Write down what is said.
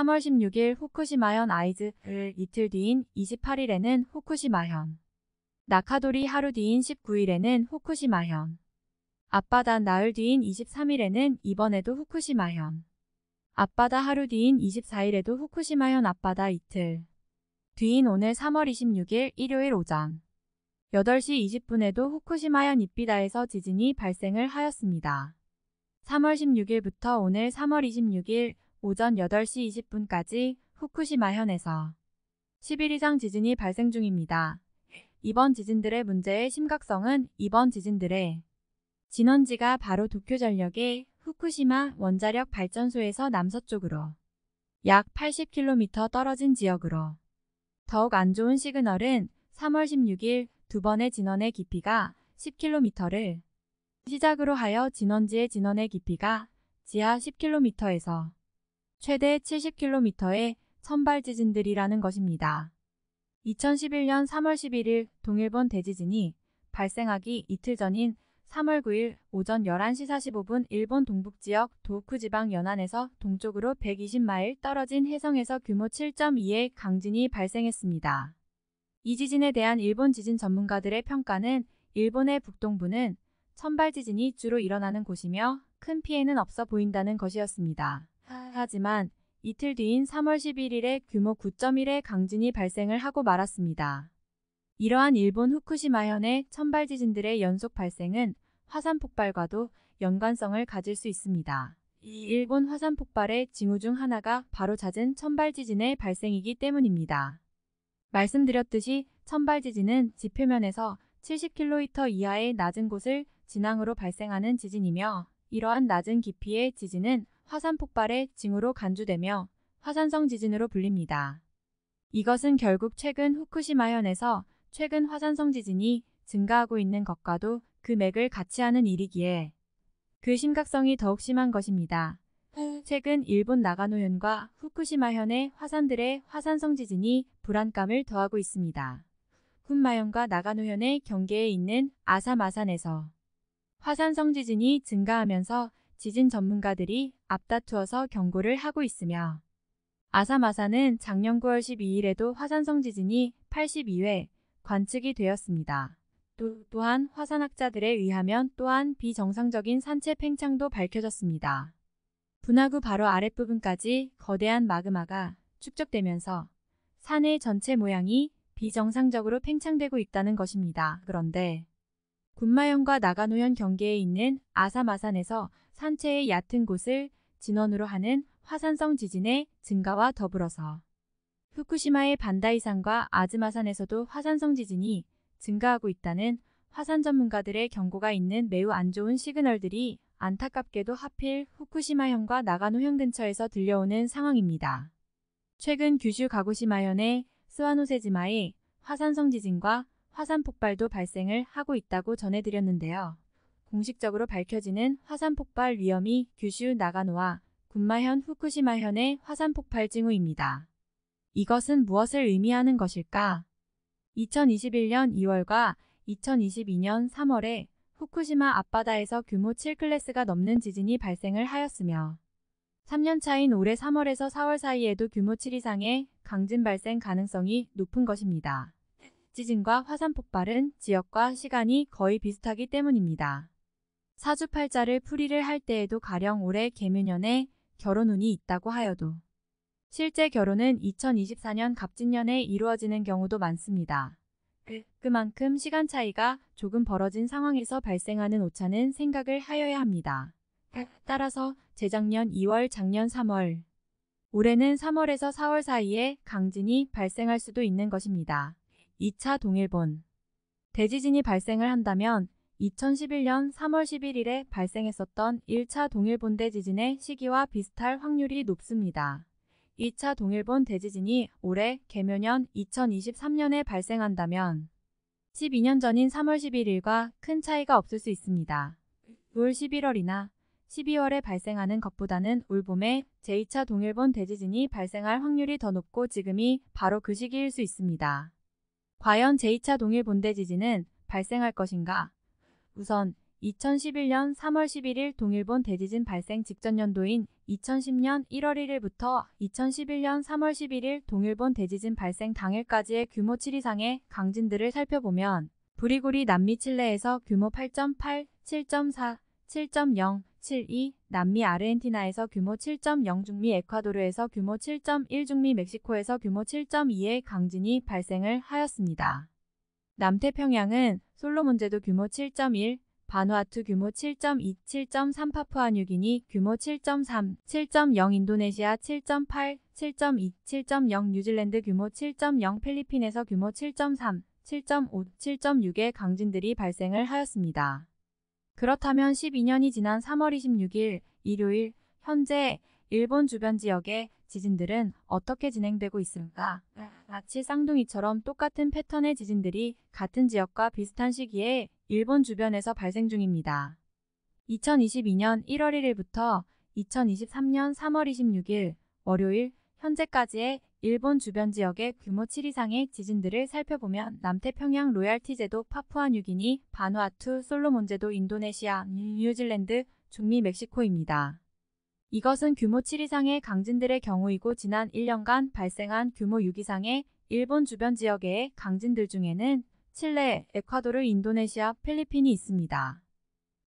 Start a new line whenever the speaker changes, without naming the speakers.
3월 16일 후쿠시마현 아이즈를 이틀 뒤인 28일에는 후쿠시마현. 나카도리 하루 뒤인 19일에는 후쿠시마현. 앞바다 나흘 뒤인 23일에는 이번에도 후쿠시마현. 앞바다 하루 뒤인 24일에도 후쿠시마현 앞바다 이틀. 뒤인 오늘 3월 26일 일요일 오전 8시 20분에도 후쿠시마현 입비다에서 지진이 발생을 하였습니다. 3월 16일부터 오늘 3월 26일 오전 8시 20분까지 후쿠시마 현에서 10일 이상 지진이 발생 중입니다. 이번 지진들의 문제의 심각성은 이번 지진들의 진원지가 바로 도쿄전력의 후쿠시마 원자력 발전소에서 남서쪽으로 약 80km 떨어진 지역으로 더욱 안 좋은 시그널은 3월 16일 두 번의 진원의 깊이가 10km를 시작으로 하여 진원지의 진원의 깊이가 지하 10km에서 최대 70km의 천발 지진들이라는 것입니다. 2011년 3월 11일 동일본 대지진이 발생하기 이틀 전인 3월 9일 오전 11시 45분 일본 동북지역 도쿠 지방 연안에서 동쪽으로 120마일 떨어진 해성에서 규모 7.2의 강진이 발생했습니다. 이 지진에 대한 일본 지진 전문가들의 평가는 일본의 북동부는 천발 지진이 주로 일어나는 곳이며 큰 피해는 없어 보인다는 것이었습니다. 하지만 이틀 뒤인 3월 11일에 규모 9.1의 강진이 발생을 하고 말았습니다. 이러한 일본 후쿠시마현의 천발 지진들의 연속 발생은 화산 폭발과도 연관성을 가질 수 있습니다. 이 일본 화산 폭발의 징후 중 하나가 바로 잦은 천발 지진의 발생이기 때문입니다. 말씀드렸듯이 천발 지진은 지표면에서 70km 이하의 낮은 곳을 진앙으로 발생하는 지진이며 이러한 낮은 깊이의 지진은 화산 폭발의 징후로 간주되며 화산성 지진으로 불립니다. 이것은 결국 최근 후쿠시마현에서 최근 화산성 지진이 증가하고 있는 것과도 그 맥을 같이 하는 일이기에 그 심각성이 더욱 심한 것입니다. 최근 일본 나가노현과 후쿠시마현의 화산들의 화산성 지진이 불안감을 더하고 있습니다. 훈마현과 나가노현의 경계에 있는 아사마산에서 화산성 지진이 증가하면서 지진 전문가들이 앞다투어서 경고를 하고 있으며 아사마산은 작년 9월 12일에도 화산성 지진이 82회 관측이 되었습니다. 또, 또한 화산학자들에 의하면 또한 비정상적인 산체 팽창도 밝혀졌습니다. 분화구 바로 아랫부분까지 거대한 마그마가 축적되면서 산의 전체 모양이 비정상적으로 팽창되고 있다는 것입니다. 그런데 군마현과 나가노현 경계에 있는 아사마산에서 산체의 얕은 곳을 진원으로 하는 화산성 지진의 증가와 더불어서 후쿠시마의 반다이산과 아즈마산에서도 화산성 지진이 증가하고 있다는 화산 전문가들의 경고가 있는 매우 안 좋은 시그널들이 안타깝게도 하필 후쿠시마현과 나가노현 근처에서 들려오는 상황입니다. 최근 규슈 가고시마현의 스와노세지마의 화산성 지진과 화산 폭발도 발생을 하고 있다고 전해드렸는데요. 공식적으로 밝혀지는 화산 폭발 위험이 규슈 나가노와 군마현 후쿠시마현의 화산 폭발 징후입니다. 이것은 무엇을 의미하는 것일까? 2021년 2월과 2022년 3월에 후쿠시마 앞바다에서 규모 7클래스가 넘는 지진이 발생을 하였으며 3년 차인 올해 3월에서 4월 사이에도 규모 7 이상의 강진 발생 가능성이 높은 것입니다. 지진과 화산 폭발은 지역과 시간이 거의 비슷하기 때문입니다. 사주팔자를 풀이를 할 때에도 가령 올해 개묘년에 결혼운이 있다고 하여도 실제 결혼은 2024년 갑진년에 이루어지는 경우도 많습니다. 그, 그만큼 시간 차이가 조금 벌어진 상황에서 발생하는 오차는 생각을 하여야 합니다. 따라서 재작년 2월, 작년 3월, 올해는 3월에서 4월 사이에 강진이 발생할 수도 있는 것입니다. 2차 동일본 대지진이 발생을 한다면 2011년 3월 11일에 발생했었던 1차 동일본 대지진의 시기와 비슷할 확률이 높습니다. 2차 동일본 대지진이 올해 개묘년 2023년에 발생한다면 12년 전인 3월 11일과 큰 차이가 없을 수 있습니다. 올 11월이나 12월에 발생하는 것보다는 올 봄에 제2차 동일본 대지진이 발생할 확률이 더 높고 지금이 바로 그 시기일 수 있습니다. 과연 제2차 동일본 대지진은 발생할 것인가? 우선 2011년 3월 11일 동일본 대지진 발생 직전 연도인 2010년 1월 1일부터 2011년 3월 11일 동일본 대지진 발생 당일까지의 규모 7 이상의 강진들을 살펴보면 브리구리 남미 칠레에서 규모 8.8, 7.4, 7.0, 7.2, 남미 아르헨티나에서 규모 7.0 중미 에콰도르에서 규모 7.1 중미 멕시코에서 규모 7.2의 강진이 발생을 하였습니다. 남태평양은 솔로몬제도 규모 7.1, 바누아투 규모 7.2, 7.3 파푸아뉴기니 규모 7.3, 7.0 인도네시아 7.8, 7.2, 7.0 뉴질랜드 규모 7.0 필리핀에서 규모 7.3, 7.5, 7.6의 강진들이 발생을 하였습니다. 그렇다면 12년이 지난 3월 26일 일요일 현재 일본 주변 지역의 지진들은 어떻게 진행되고 있을까? 마치 쌍둥이처럼 똑같은 패턴의 지진들이 같은 지역과 비슷한 시기에 일본 주변에서 발생 중입니다. 2022년 1월 1일부터 2023년 3월 26일 월요일 현재까지의 일본 주변 지역의 규모 7 이상의 지진들을 살펴보면 남태평양 로얄티 제도 파푸아 뉴기니, 바누아투, 솔로몬 제도 인도네시아, 뉴질랜드, 중미 멕시코입니다. 이것은 규모 7 이상의 강진들의 경우이고 지난 1년간 발생한 규모 6 이상의 일본 주변 지역의 강진들 중에는 칠레, 에콰도르, 인도네시아, 필리핀이 있습니다.